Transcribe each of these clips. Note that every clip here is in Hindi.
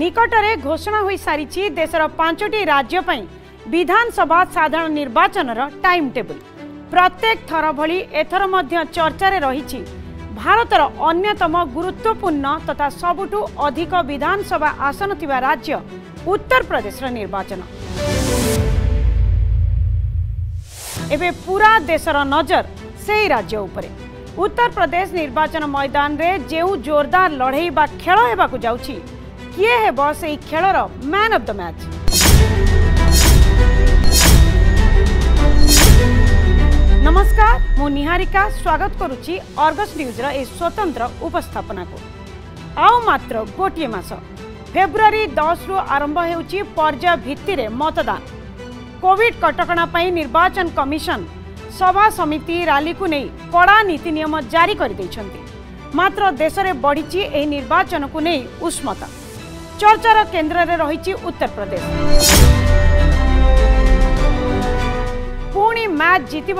নিকটরে ঘোষণা হয়ে সারিছি দেশের পাঁচটি রাজ্য পাই বিধানসভা সাধারণ নির্বাচনের টাইম টেবুল প্রত্যেক থর ভি এথর মধ্য চর্চারে রয়েছে ভারতের অন্যতম গুরুত্বপূর্ণ তথা সবুঠু অধিক বিধানসভা আসন থাকা রাজ্য উত্তরপ্রদেশের নির্বাচন এবে পুরা দেশের নজর সেই রাজ্য উপরে উত্তরপ্রদেশ নির্বাচন ময়দানের যে জোরদার লড়াই বা খেল হওয়া যাচ্ছে କିଏ ହେବ ସେହି ଖେଳର ମ୍ୟାନ୍ ଅଫ୍ ଦ ମ୍ୟାଚ୍ ନମସ୍କାର ମୁଁ ନିହାରିକା ସ୍ୱାଗତ କରୁଛି ଅର୍ଗସ୍ ନ୍ୟୁଜ୍ର ଏହି ସ୍ୱତନ୍ତ୍ର ଉପସ୍ଥାପନାକୁ ଆଉ ମାତ୍ର ଗୋଟିଏ ମାସ ଫେବୃଆରୀ ଦଶରୁ ଆରମ୍ଭ ହେଉଛି ପର୍ଯ୍ୟାୟ ଭିତ୍ତିରେ ମତଦାନ କୋଭିଡ କଟକଣା ପାଇଁ ନିର୍ବାଚନ କମିଶନ ସଭା ସମିତି ରାଲିକୁ ନେଇ କଡ଼ା ନୀତି ନିୟମ ଜାରି କରିଦେଇଛନ୍ତି ମାତ୍ର ଦେଶରେ ବଢ଼ିଛି ଏହି ନିର୍ବାଚନକୁ ନେଇ ଉଷ୍ମତା चर्चार केन्द्र उत्तर प्रदेश जिते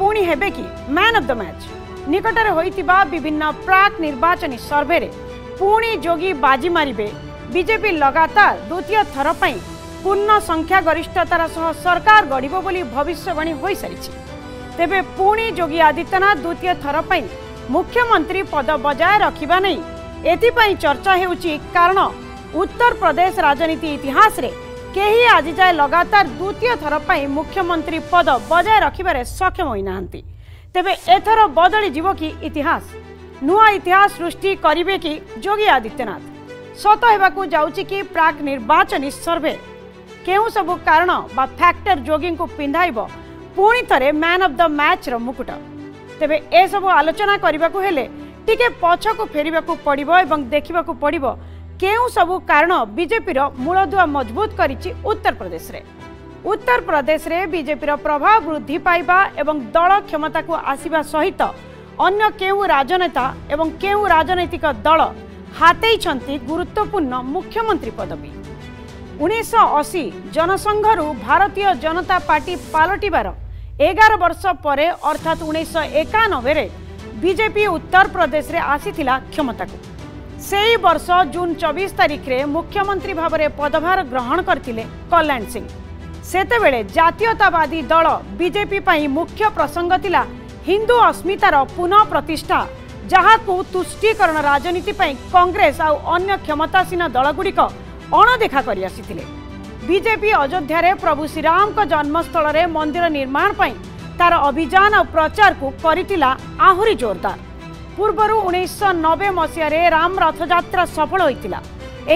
पुच निकटर विभिन्न प्राक् निर्वाचन पुणी जोगी बाजी मे बीजेपी लगातार द्वितीय थर पूर्ण संख्यागरिष्ठतार गढिवली भविष्यवाणी तुनि आदित्यनाथ द्वितीय थर मुख्यमंत्री पद बजाय र ଏଥିପାଇଁ ଚର୍ଚ୍ଚା ହେଉଛି କାରଣ ଉତ୍ତରପ୍ରଦେଶ ରାଜନୀତି ଇତିହାସରେ କେହି ଆଜିଯାଏ ଲଗାତାର ଦ୍ୱିତୀୟ ଥର ପାଇଁ ମୁଖ୍ୟମନ୍ତ୍ରୀ ପଦ ବଜାୟ ରଖିବାରେ ସକ୍ଷମ ହୋଇନାହାନ୍ତି ତେବେ ଏଥର ବଦଳିଯିବ କି ଇତିହାସ ନୂଆ ଇତିହାସ ସୃଷ୍ଟି କରିବେ କି ଯୋଗୀ ଆଦିତ୍ୟନାଥ ସତ ହେବାକୁ ଯାଉଛି କି ପ୍ରାକ୍ ନିର୍ବାଚନୀ ସର୍ଭେ କେଉଁ ସବୁ କାରଣ ବା ଫ୍ୟାକ୍ଟର ଯୋଗୀଙ୍କୁ ପିନ୍ଧାଇବ ପୁଣି ଥରେ ମ୍ୟାନ୍ ଅଫ୍ ଦ ମ୍ୟାଚ୍ର ମୁକୁଟ ତେବେ ଏସବୁ ଆଲୋଚନା କରିବାକୁ ହେଲେ ଟିକେ ପଛକୁ ଫେରିବାକୁ ପଡ଼ିବ ଏବଂ ଦେଖିବାକୁ ପଡ଼ିବ କେଉଁ ସବୁ କାରଣ ବିଜେପିର ମୂଳଦୁଆ ମଜବୁତ କରିଛି ଉତ୍ତରପ୍ରଦେଶରେ ଉତ୍ତରପ୍ରଦେଶରେ ବିଜେପିର ପ୍ରଭାବ ବୃଦ୍ଧି ପାଇବା ଏବଂ ଦଳ କ୍ଷମତାକୁ ଆସିବା ସହିତ ଅନ୍ୟ କେଉଁ ରାଜନେତା ଏବଂ କେଉଁ ରାଜନୈତିକ ଦଳ ହାତେଇଛନ୍ତି ଗୁରୁତ୍ୱପୂର୍ଣ୍ଣ ମୁଖ୍ୟମନ୍ତ୍ରୀ ପଦବୀ ଉଣେଇଶହ ଅଶୀ ଜନସଂଘରୁ ଭାରତୀୟ ଜନତା ପାର୍ଟି ପାଲଟିବାର ଏଗାର ବର୍ଷ ପରେ ଅର୍ଥାତ୍ ଉଣେଇଶହ ଏକାନବେରେ बीजेपी उत्तर प्रदेश वर्ष जून प्रदेशमताुन चबिस तारिखे मुख्यमन्त्री भावर पदभार ग्रहण सिंह गरितेबे जातीयतावादी दल बीजेपी पनि मुख्य प्रसङ्ग थान्दु अस्मितार पुनः प्रतिष्ठा को तुष्टिकरण राजनीति कङ्ग्रेस आउ अन्य क्षमतासीन दल गुडिक अणदेखा गरिसिला विजेपि अयोध्य प्रभु श्रीरम जन्मस्थले मंदिर निर्माण पनि তার অভিযান ও প্রচারকু করিলা আহুরি জোরদার পূর্বর উনিশশো নবে মশায় রাম রথযাত্রা সফল হয়েছিল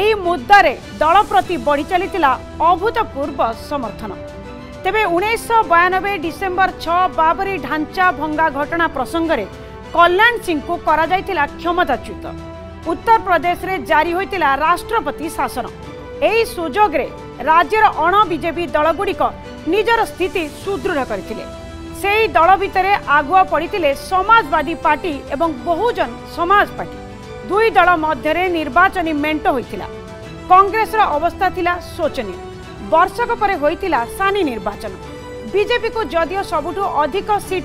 এই মুদ্দারে দল প্রতি বড়ি চাল অভূতপূর্ব সমর্থন তেবে উনিশশো বয়ানবে ডিসেম্বর ছ বাবরি ঢাঞ্চা ভঙ্গা ঘটনা প্রসঙ্গে কল্যাণ সিংকু করা ক্ষমতাচ্যুত উত্তরপ্রদেশে জারি হয়েছিল রাষ্ট্রপতি শাসন এই সুযোগে রাজ্যের অণ বিজেপি দলগুড়িক নিজের স্থিতি সুদৃঢ় করে সেই দল ভিতৰে আগুৱা পৰিtile সমাজবাদী পাৰ্টি আৰু বহুজন সমাজ পাৰ্টি দুই দলৰ মধ্যৰে নিৰ্বাচনী মেন্ট হৈছিলা কংগ্ৰেছৰ অৱস্থা থিলা সচনী বছৰক পরে হৈছিলা সানি নিৰ্বাচন বিজেপিক যদিয় সবটউ অধিক চিট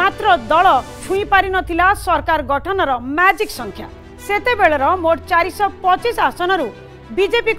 মাত্ৰ দল छुই পৰি নথিলা Sarkar গঠনৰ ম্যাজিক সংখ্যা সেইতে वेळৰ মট 425 আসনৰ বিজেপিক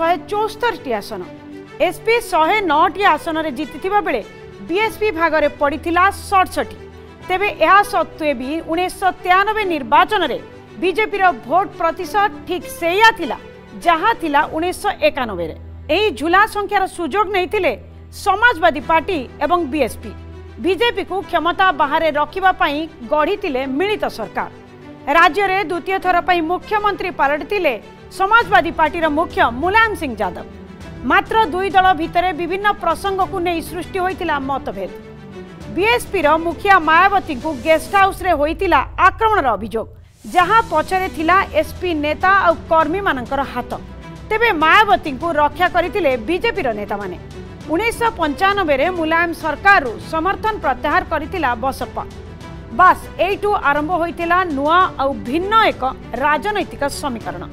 174 টি আসন SP 109 টি আসনৰে জিতি থিবা बेলে বিএসপি ভাগরে পড়িলা সড়সঠি তেবে এহা সত্ত্বে বি উনিশশো তেয়ানবে নির্বাচনরে বিজেপির ভোট প্রতিশত ঠিক সেইয়া লা যাহা লা উনিশশো একানবে এই ঝুলা সংখ্যার সুযোগ নেইতিলে সমাজবাদী পার্টি এবং বিএসপি বিজেপিকু ক্ষমতা বাহারে রকিবা পাই গড়িলে মিলিত সরকার রাজ্যরে দ্বিতীয় থর পাই মুখ্যমন্ত্রী পালটিলে সমাজবাদী পার্টির মুখ্য মুলায়ম সিং যাদব ମାତ୍ର ଦୁଇ ଦଳ ଭିତରେ ବିଭିନ୍ନ ପ୍ରସଙ୍ଗକୁ ନେଇ ସୃଷ୍ଟି ହୋଇଥିଲା ମତଭେଦ ବିଏସ୍ପିର ମୁଖିଆ ମାୟାବତୀଙ୍କୁ ଗେଷ୍ଟ ହାଉସ୍ରେ ହୋଇଥିଲା ଆକ୍ରମଣର ଅଭିଯୋଗ ଯାହା ପଛରେ ଥିଲା ଏସ୍ପି ନେତା ଆଉ କର୍ମୀମାନଙ୍କର ହାତ ତେବେ ମାୟାବତୀଙ୍କୁ ରକ୍ଷା କରିଥିଲେ ବିଜେପିର ନେତାମାନେ ଉଣେଇଶହ ପଞ୍ଚାନବେରେ ମୁଲାୟମ ସରକାରରୁ ସମର୍ଥନ ପ୍ରତ୍ୟାହାର କରିଥିଲା ବସପା ବାସ୍ ଏଇଠୁ ଆରମ୍ଭ ହୋଇଥିଲା ନୂଆ ଆଉ ଭିନ୍ନ ଏକ ରାଜନୈତିକ ସମୀକରଣ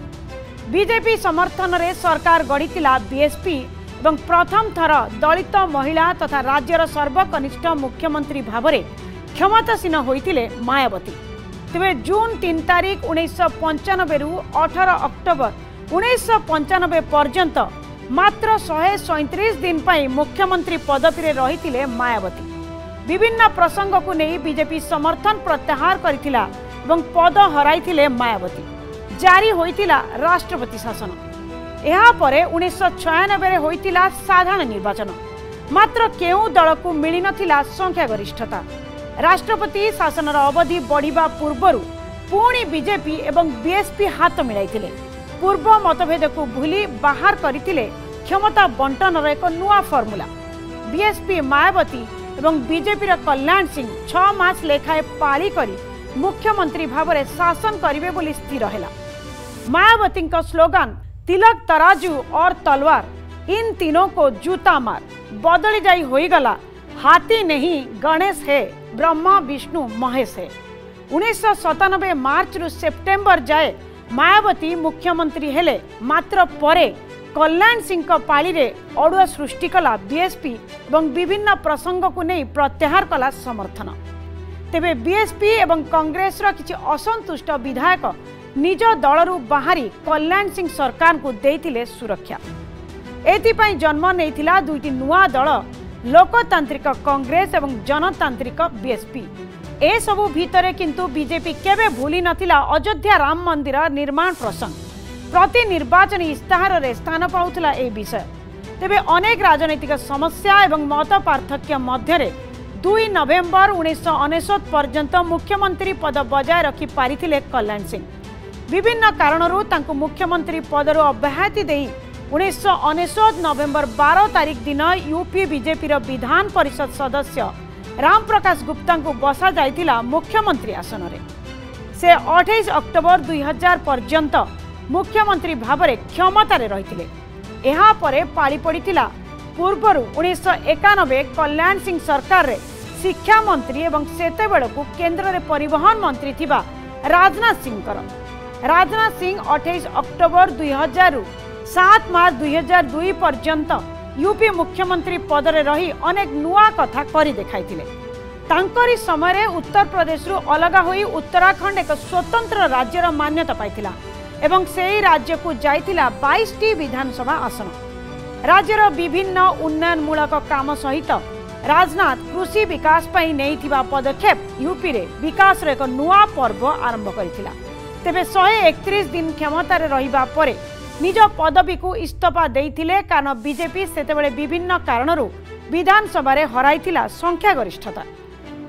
बीजेपी समर्थन रे सरकार बीएसपी एवं प्रथम थर दलित महिला तथा सर्वकनिष्ठ मुख्यमंत्री भावर क्षमतासीन हु मायावती तपाईँ जुन तिन तारिक उन्ैश रु अठर अक्टोबर उन्नाइस पर्यंत मात्र मे सैँतिस दिन पनि मुख्यमंत्री पदवी रहिले मायावती विभिन्न प्रसंग को नै बीजेपी समर्थन प्रत्याहार गरि पद हरै मायावती जारी हुन्छ राष्ट्रपति शासन यप उन्स छयानब्बे साधारण निर्वाचन मात्र मौँ दलको मिलन संख्यागरिष्ठता राष्ट्रपति शासन र अवधि बढि बीजेपी एवं बीएसपी हात मिडिले पूर्व मतभेदको भुली बाहार गरिमता बन्टन र एक नर्मुला बीएसपी मायावती एवं विजेपि कल्याण सिंह लेखाए छेखाए पारि मुख्यमंत्री भावर शासन गरे पनि स्थिर होला मायावती का स्लोगन तिलक तराजू और तलवार इन तीनों को जूता मार बदली जाई हो गला हाथी नहीं गणेश है ब्रह्मा विष्णु महेश है उन्नीस सतानबे मार्च रु सेप्टेम्बर जाए मायावती मुख्यमंत्री हेले मात्र परे कल्याण सिंह पाड़ी से अड़ुआ सृष्टि कला बीएसपी और विभिन्न प्रसंग को नहीं प्रत्याहार कला समर्थन तेरे बीएसपी एवं कंग्रेस कि असंतुष्ट विधायक ज दलु बाहि कल्याण सिंह सरकार को सरकारको दिा ए जन्म नै दुईटी नोकतान्त्रिक बीएसपी ए सब विसबु भित्र बीजेपी विजेपि भूली भुलीन अयोध्या राम मन्दिर निर्माण प्रसंग प्रसङ्ग प्रतिनिर्वाचन इस्ताहारले स्थान पा विषय तेह्र अनेक राजनैतिक समस्या ए पार्थक्य मध्य दुई नभेम्बर उन्नाइस अनश पर्यन्त मुख्यमंत्री पद बजाय रखि पारिसे कल्याण सिंह विभिन्न कारण मुख्यमन्त्री पदरू अव्याहति उन्नाइस अनश नभेम्बर बार तारिख दिन यूपी युपि विधान परिषद सदस्य रामप्रकाश गुप्ता बसा जाइला मुख्यमन्त्री आसनले से अठै अक्टोबर दुई हजार पर्यन्त मुख्यमन्त्री भावर क्षमतार रहिले यहाँ पार्व एक कल्याण सिंह सरकार रे शिक्षा मन्त्री एतु केन्द्र रहन मन्त्री थाजनाथ सिंहको राजनाथ सिंह अठै अक्टोबर दुई हजार सात मार्च दुई हजार दुई पर्यंत यूपी मुख्यमंत्री पदर रही अनेक नदेखिले ताकरी समय उत्तर प्रदेशु अलगा उत्तराखंड एक स्वतंत्र राज्य मान्यता पाइला टी विधानसभा आसन राज्यर विभिन्न उन्नयनमूलक काम सहित राजनाथ कृषि विकास नहीं पदक्षेप यूपी विकास एक पर्व आरंभ गरि तेबै शतिस दिन क्षमत र निज पदवीको इस्तफाले बीजेपी विजेपिसे विभिन्न कारण विधानसभर संख्यागरिष्ठता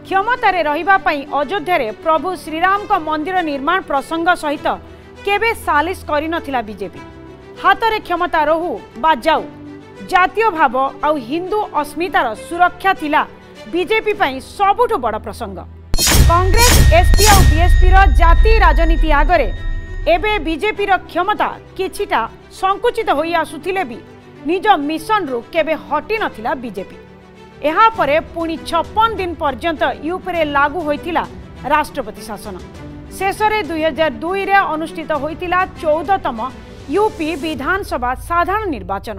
क्षमत र अझोध्य प्रभु श्रीराम श्रीरमिर निर्माण प्रसंग सहित केव सा नजेपी हातले क्षमता बा रह हिन्दू अस्मितार सुरक्षा थिला बीजेपी पनि सबुठु बड प्रसंग কংগ্রেস এসপি আউ বিএসপির জাতি রাজনীতি আগরে এবে বিজেপির ক্ষমতা কিছুটা সংকুচিত হয়ে আসুলে বি নিজ মিশনরু কেবে হটি নথিলা বিজেপি এরপরে পুনি ছপন দিন পর্যন্ত ইউপিরে লাগু হয়েছিল রাষ্ট্রপতি শাসন শেষে দুই হাজার দুইরে অনুষ্ঠিত হয়েছিল চৌদতম ইউপি বিধানসভা সাধারণ নির্বাচন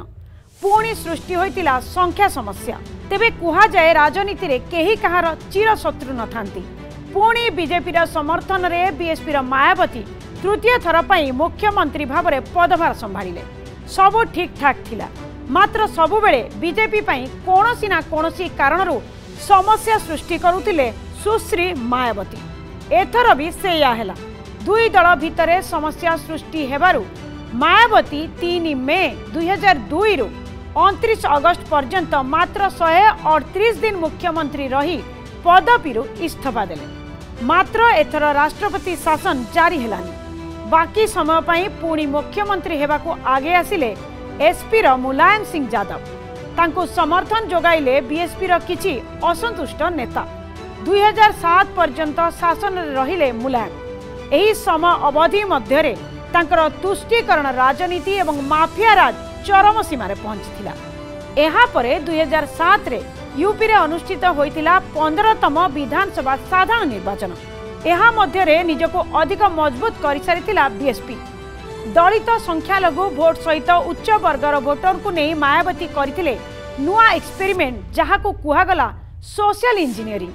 পুনি সৃষ্টি হয়েছিল সংখ্যা সমস্যা তেবে কুহযায়ে রাজনীতিরে কেহি কাহার চিরশত্রু নথান্তি পূৰণি বিজেপিৰ সমৰ্থনৰে বিএসপিৰ মায়াবতী তৃতীয় থৰা পই মুখ্যমন্ত্ৰীভাৱৰে পদভার સંবাৰিলে সবো ঠিকঠাক থিলা মাত্ৰ সবোবেলে বিজেপি পই কোনো シナ কোনোসি কাৰণৰ সমস্যা সৃষ্টি কৰুতিলে সুশ্রী মায়াবতী এথৰবি সেইয়া হেলা দুই দলৰ ভিতৰতে সমস্যা সৃষ্টি হেবারু মায়াবতী 3 মে 2002 ৰ 29 আগষ্ট পৰ্যন্ত মাত্ৰ 138 দিন মুখ্যমন্ত্ৰী ৰহি পদবিৰ ইষ্টপাদলে मात्र ए राष्ट्रपति शासन जारी हो बाकी समय मुख्यमंत्री पाख्यमन्त्री आगे आसले एसपी र मुलायम सिंह यादव तांको समर्थन बीएसपी जगाले विएसपि असन्तुष्ट नुहजार सात पर्यंत शासन रहिले मुलायम एही समय अवधि तुष्टिकरण राजनीति एवं माफिया राज चरम सीमै पहचिला दुई हजार रे यूपी रे अनुष्ठित 15 तम विधानसभा साधारण निर्वाचन एहा मध्ये रे निजको अधिक मजबुत गरिसकिला बीएसपी दलित संख्या संख्यालघु वोट सहित उच्च वर्गर वोटर को नै मायावती गरि न एक्सपेरिमेन्ट जहाँको कुगला सोशल इन्जिनियरिङ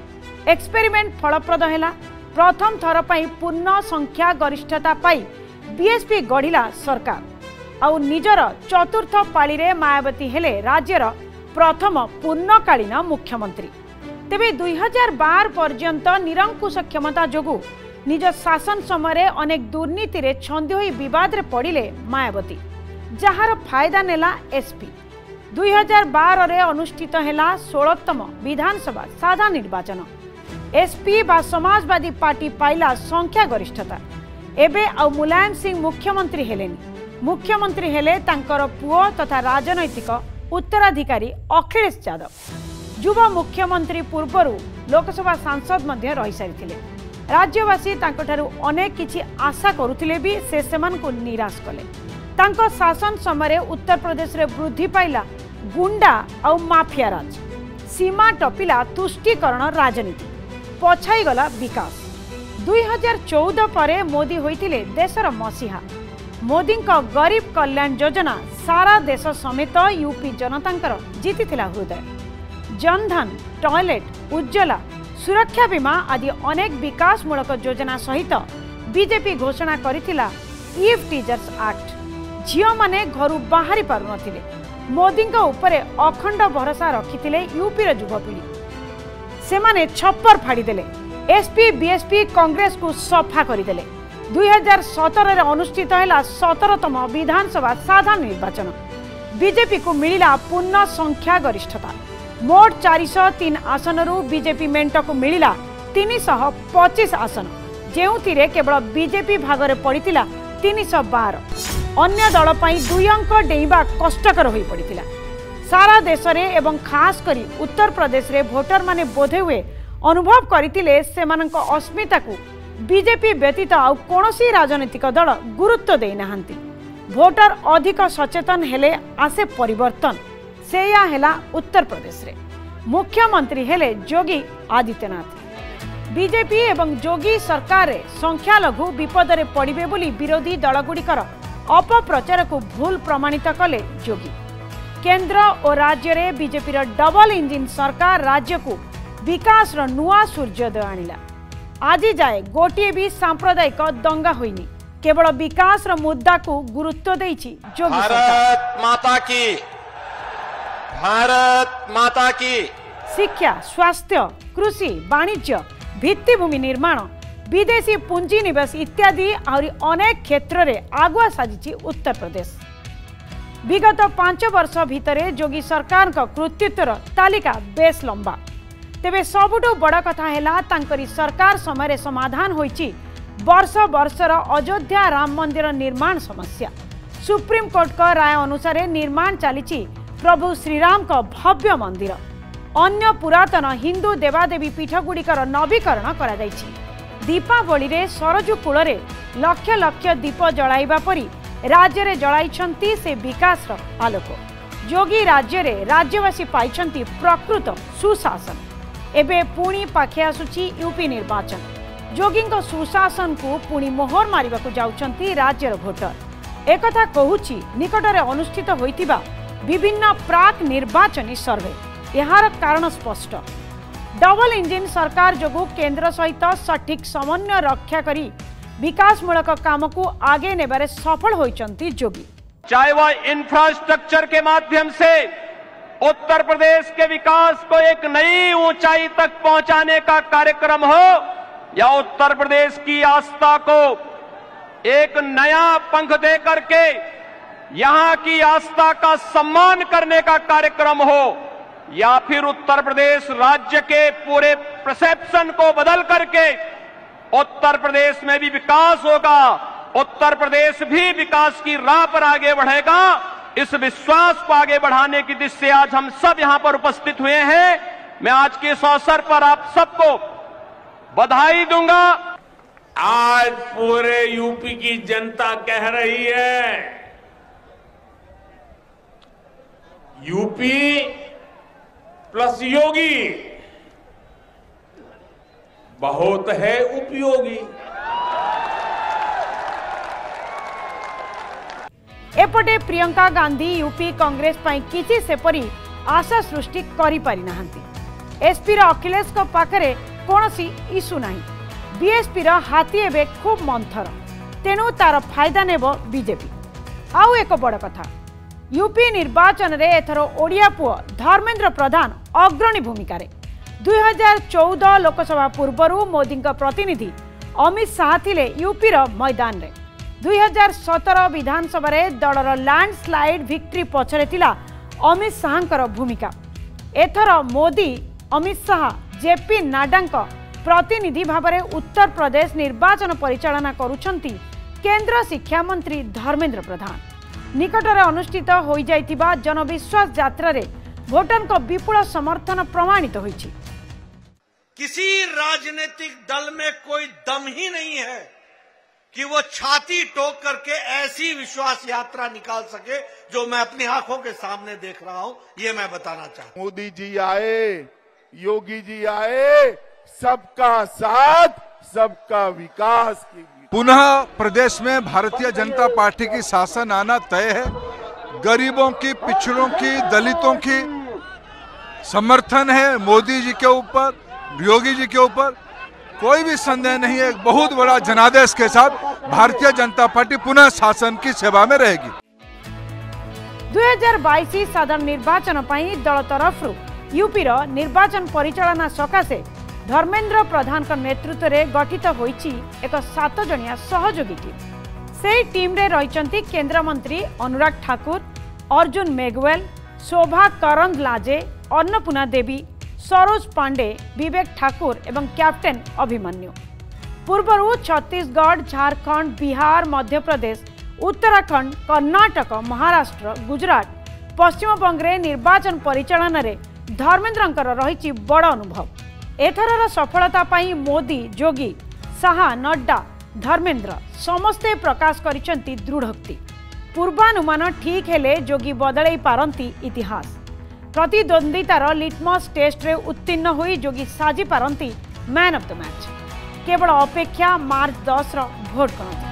एक्सपेरिमेंट फलप्रद होला प्रथम थर पई पूर्ण संख्या गरिष्ठता पई बीएसपी गढिला सरकार गढिलाकार निजर चतुर्थ पाली रे मायावती हेले राज्यर প্রথম পূর্ণকালীন মুখ্যমন্ত্রী তেবে দুই হাজার বার পর্যন্ত নিরঙ্কুশ ক্ষমতা যোগু নিজ শাসন সময়ে অনেক দুর্নীতিরে ছন্দি হয়ে বিবাদে পড়লে মায়াবতী যাহার ফায়দা নেলা এসপি দুই হাজার বারে অনুষ্ঠিত হেলা ষোলতম বিধানসভা সাধারণ নির্বাচন এসপি বা সমাজবাদী পার্টি পাইলা সংখ্যাগরিষ্ঠতা এবে আউ মুলায়ম সিং মুখ্যমন্ত্রী হেলেনি মুখ্যমন্ত্রী হেলে তাঁকর পুয় তথা রাজনৈতিক उत्तराधिकारी उत्तराधिक अखिलेशदव जुव मुख्यमन्त्री पूर्वहरू लोकसभा सांसद रही रहिसारिले राज्यवासी अनेक ति आशा से निराश कले त शासन समय उत्तर प्रदेश वृद्धि पाइला गुण्डा आउ राज सीमा टपिला तुष्टिकरण राजनीति पछाइगला बिकास दुई हजार चौध मोदी देशर मसीहा ମୋଦିଙ୍କ ଗରିବ କଲ୍ୟାଣ ଯୋଜନା ସାରା ଦେଶ ସମେତ ୟୁପି ଜନତାଙ୍କର ଜିତିଥିଲା ହୃଦୟ ଜନଧନ ଟଏଲେଟ୍ ଉଜ୍ଜଲା ସୁରକ୍ଷା ବୀମା ଆଦି ଅନେକ ବିକାଶମୂଳକ ଯୋଜନା ସହିତ ବିଜେପି ଘୋଷଣା କରିଥିଲା ଇଫ୍ ଟିଜର୍ସ ଆକ୍ଟ ଝିଅମାନେ ଘରୁ ବାହାରି ପାରୁନଥିଲେ ମୋଦିଙ୍କ ଉପରେ ଅଖଣ୍ଡ ଭରସା ରଖିଥିଲେ ୟୁପିର ଯୁବପିଢ଼ି ସେମାନେ ଛପର ଫାଡ଼ିଦେଲେ ଏସ୍ପି ବିଏସ୍ପି କଂଗ୍ରେସକୁ ସଫା କରିଦେଲେ দুই হাজার সতেরের অনুষ্ঠিত হল সতেরতম বিধানসভা সাধারণ নির্বাচন বিজেপিকু মিলিলা পূর্ণ সংখ্যাগরিষ্ঠতা মোট চারিশহ তিন আসনরু বিজেপি মেন্টকু মিলিলা তিনিশহ পঁচিশ আসন ଯେଉଁଥିରେ କେବଳ ବିଜେପି ଭାଗରେ ପଡ଼ିଥିଲା ତିନିଶହ ବାର ଅନ୍ୟ ଦଳ ପାଇଁ ଦୁଇ ଅଙ୍କ ଡେଇଁବା କଷ୍ଟକର ହୋଇପଡ଼ିଥିଲା ସାରା ଦେଶରେ ଏବଂ ଖାସ୍ କରି ଉତ୍ତରପ୍ରଦେଶରେ ଭୋଟରମାନେ ବୋଧହୁଏ ଅନୁଭବ କରିଥିଲେ ସେମାନଙ୍କ ଅସ୍ମିତାକୁ बीजेपी व्यतीत आउ कि राजनैतिक दल गुरुत्व गुरुत्वै भोटर अधिक सचेतन हेले आसे सया उत्तर प्रदेश मुख्यमंत्री हेले प्रदेश्यमन्त्रीलेगी आदित्यनाथ बीजेपी एवं जी सरकार संख्या लघु विपदले पडि बोली विरोधी दल गुडिकर अपप्रचारको भूल प्रमाणित कले जी केन्द्र ओ राज्य विजेपि डबल इन्जिन सरकार राज्य को विकास र नर्याद आण ଆଜି ଯାଏ ଗୋଟିଏ ବି ସାମ୍ପ୍ରଦାୟିକ ଦଙ୍ଗା ହୋଇନି କେବଳ ବିକାଶର ମୁଦ୍ଦାକୁ ଗୁରୁତ୍ୱ ଦେଇଛି ଶିକ୍ଷା ସ୍ୱାସ୍ଥ୍ୟ କୃଷି ବାଣିଜ୍ୟ ଭିତ୍ତିଭୂମି ନିର୍ମାଣ ବିଦେଶୀ ପୁଞ୍ଜିନିବେଶ ଇତ୍ୟାଦି ଆହୁରି ଅନେକ କ୍ଷେତ୍ରରେ ଆଗୁଆ ସାଜିଛି ଉତ୍ତରପ୍ରଦେଶ ବିଗତ ପାଞ୍ଚ ବର୍ଷ ଭିତରେ ଯୋଗୀ ସରକାରଙ୍କ କୃତିତ୍ୱର ତାଲିକା ବେଶ୍ ଲମ୍ବା ତେବେ ସବୁଠୁ ବଡ଼ କଥା ହେଲା ତାଙ୍କରି ସରକାର ସମୟରେ ସମାଧାନ ହୋଇଛି ବର୍ଷ ବର୍ଷର ଅଯୋଧ୍ୟା ରାମ ମନ୍ଦିର ନିର୍ମାଣ ସମସ୍ୟା ସୁପ୍ରିମକୋର୍ଟଙ୍କ ରାୟ ଅନୁସାରେ ନିର୍ମାଣ ଚାଲିଛି ପ୍ରଭୁ ଶ୍ରୀରାମଙ୍କ ଭବ୍ୟ ମନ୍ଦିର ଅନ୍ୟ ପୁରାତନ ହିନ୍ଦୁ ଦେବାଦେବୀ ପୀଠଗୁଡ଼ିକର ନବୀକରଣ କରାଯାଇଛି ଦୀପାବଳିରେ ସରଜୁ କୂଳରେ ଲକ୍ଷ ଲକ୍ଷ ଦୀପ ଜଳାଇବା ପରି ରାଜ୍ୟରେ ଜଳାଇଛନ୍ତି ସେ ବିକାଶର ଆଲୋକ ଯୋଗୀ ରାଜ୍ୟରେ ରାଜ୍ୟବାସୀ ପାଇଛନ୍ତି ପ୍ରକୃତ ସୁଶାସନ ଏବେ ପୁଣି ପାଖେଇ ଆସୁଛି ୟୁପି ନିର୍ବାଚନ ଯୋଗୀଙ୍କ ସୁଶାସନକୁ ପୁଣି ମୋହର ମାରିବାକୁ ଯାଉଛନ୍ତି ରାଜ୍ୟର ଭୋଟର ଏକଥା କହୁଛି ନିକଟରେ ଅନୁଷ୍ଠିତ ହୋଇଥିବା ବିଭିନ୍ନ ପ୍ରାକ୍ ନିର୍ବାଚନୀ ସର୍ଭେ ଏହାର କାରଣ ସ୍ପଷ୍ଟ ଡବଲ ଇଞ୍ଜିନ୍ ସରକାର ଯୋଗୁଁ କେନ୍ଦ୍ର ସହିତ ସଠିକ୍ ସମନ୍ୱୟ ରକ୍ଷା କରି विकासमूलक काम को आगे नेबारे सफल होती योगी चाहे वह इंफ्रास्ट्रक्चर के माध्यम से उत्तर प्रदेश के विकास को एक नई ऊंचाई तक पहुंचाने का कार्यक्रम हो या उत्तर प्रदेश की आस्था को एक नया पंख दे करके यहां की आस्था का सम्मान करने का कार्यक्रम हो या फिर उत्तर प्रदेश राज्य के पूरे प्रसेप्शन को बदल करके उत्तर प्रदेश में भी विकास होगा उत्तर प्रदेश भी विकास की राह पर आगे बढ़ेगा इस विश्वास को आगे बढ़ाने की दृष्टि से आज हम सब यहां पर उपस्थित हुए हैं मैं आज के इस अवसर पर आप सबको बधाई दूंगा आज पूरे यूपी की जनता कह रही है यूपी प्लस योगी बहुत है उपयोगी ଏପଟେ ପ୍ରିୟଙ୍କା ଗାନ୍ଧୀ ୟୁପି କଂଗ୍ରେସ ପାଇଁ କିଛି ସେପରି ଆଶା ସୃଷ୍ଟି କରିପାରିନାହାନ୍ତି ଏସ୍ପିର ଅଖିଲେଶଙ୍କ ପାଖରେ କୌଣସି ଇସ୍ୟୁ ନାହିଁ ବିଏସ୍ପିର ହାତୀ ଏବେ ଖୁବ୍ ମନ୍ଥର ତେଣୁ ତାର ଫାଇଦା ନେବ ବିଜେପି ଆଉ ଏକ ବଡ଼ କଥା ୟୁପି ନିର୍ବାଚନରେ ଏଥର ଓଡ଼ିଆ ପୁଅ ଧର୍ମେନ୍ଦ୍ର ପ୍ରଧାନ ଅଗ୍ରଣୀ ଭୂମିକାରେ ଦୁଇହଜାର ଚଉଦ ଲୋକସଭା ପୂର୍ବରୁ ମୋଦିଙ୍କ ପ୍ରତିନିଧି ଅମିତ ଶାହା ଥିଲେ ୟୁପିର ମୈଦାନରେ ଦୁଇ ହଜାର ସତର ବିଧାନସଭାରେ ଦଳର ଲ୍ୟାଣ୍ଡସ୍ଲାଇଡ୍ ଭିକ୍ଟ୍ରି ପଛରେ ଥିଲା ଅମିତ ଶାହାଙ୍କର ଭୂମିକା ଏଥର ମୋଦି ଅମିତ ଶାହା ଜେପି ନାଡ୍ଡାଙ୍କ ପ୍ରତିନିଧି ଭାବରେ ଉତ୍ତରପ୍ରଦେଶ ନିର୍ବାଚନ ପରିଚାଳନା କରୁଛନ୍ତି କେନ୍ଦ୍ର ଶିକ୍ଷାମନ୍ତ୍ରୀ ଧର୍ମେନ୍ଦ୍ର ପ୍ରଧାନ ନିକଟରେ ଅନୁଷ୍ଠିତ ହୋଇଯାଇଥିବା ଜନବିଶ୍ୱାସ ଯାତ୍ରାରେ ଭୋଟରଙ୍କ ବିପୁଳ ସମର୍ଥନ ପ୍ରମାଣିତ ହୋଇଛି किसी राजनीतिक दल में कोई दम ही नहीं है कि वो छाती टोक करके ऐसी विश्वास यात्रा निकाल सके जो मैं अपनी आंखों के सामने देख रहा हूं ये मैं बताना चाहता हूं मोदी जी आए योगी जी आए सबका साथ सबका विकास की पुनः प्रदेश में भारतीय जनता पार्टी की शासन आना तय है गरीबों की पिछड़ों की दलितों की समर्थन है मोदी जी के ऊपर योगी जी के ऊपर कोई भी संदेह नहीं एक बहुत बड़ा जनादेश के साथ भारतीय जनता पार्टी पुनः शासन की सेवा में रहेगी 2022 साधारण निर्वाचन दल तरफ यूपी निर्वाचन परिचालना सकाशे धर्मेन्द्र प्रधान नेतृत्व में गठित हो एक सतजिया टीम से टीम रही केन्द्रमंत्री अनुराग ठाकुर अर्जुन मेघवेल शोभा करंद लाजे अन्नपूर्णा देवी ସରୋଜ ପାଣ୍ଡେ ବିବେକ ଠାକୁର ଏବଂ କ୍ୟାପ୍ଟେନ୍ ଅଭିମନ୍ୟୁ ପୂର୍ବରୁ ଛତିଶଗଡ଼ ଝାଡ଼ଖଣ୍ଡ ବିହାର ମଧ୍ୟପ୍ରଦେଶ ଉତ୍ତରାଖଣ୍ଡ କର୍ଣ୍ଣାଟକ ମହାରାଷ୍ଟ୍ର ଗୁଜରାଟ ପଶ୍ଚିମବଙ୍ଗରେ ନିର୍ବାଚନ ପରିଚାଳନାରେ ଧର୍ମେନ୍ଦ୍ରଙ୍କର ରହିଛି ବଡ଼ ଅନୁଭବ ଏଥରର ସଫଳତା ପାଇଁ ମୋଦି ଯୋଗୀ ଶାହା ନଡ୍ଡା ଧର୍ମେନ୍ଦ୍ର ସମସ୍ତେ ପ୍ରକାଶ କରିଛନ୍ତି ଦୃଢ଼ୋକ୍ତି ପୂର୍ବାନୁମାନ ଠିକ୍ ହେଲେ ଯୋଗୀ ବଦଳେଇ ପାରନ୍ତି ଇତିହାସ ପ୍ରତିଦ୍ୱନ୍ଦ୍ୱିତାର ଲିଟମସ୍ ଟେଷ୍ଟରେ ଉତ୍ତୀର୍ଣ୍ଣ ହୋଇ ଯୋଗୀ ସାଜିପାରନ୍ତି ମ୍ୟାନ୍ ଅଫ୍ ଦ ମ୍ୟାଚ୍ କେବଳ ଅପେକ୍ଷା ମାର୍ଚ୍ଚ ଦଶର ଭୋଟ୍ ଗଣତି